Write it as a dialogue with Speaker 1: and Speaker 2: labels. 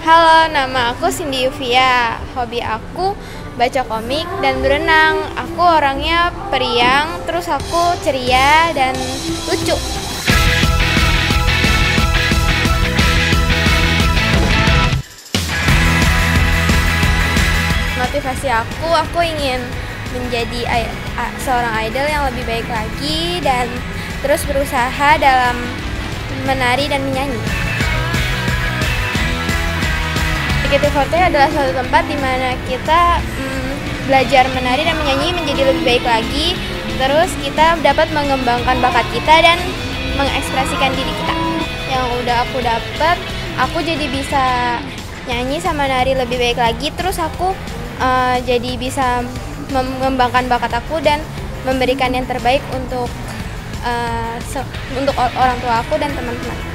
Speaker 1: Halo, nama aku Cindy Yuvia. Hobi aku baca komik dan berenang. Aku orangnya periang, terus aku ceria dan lucu. Motivasi aku, aku ingin menjadi seorang idol yang lebih baik lagi dan terus berusaha dalam menari dan menyanyi. JKT48 adalah suatu tempat di mana kita mm, belajar menari dan menyanyi menjadi lebih baik lagi. Terus kita dapat mengembangkan bakat kita dan mengekspresikan diri kita. Yang udah aku dapat, aku jadi bisa nyanyi sama nari lebih baik lagi. Terus aku eh, jadi bisa mengembangkan bakat aku dan memberikan yang terbaik untuk se- untuk or- orang tua aku dan teman-teman.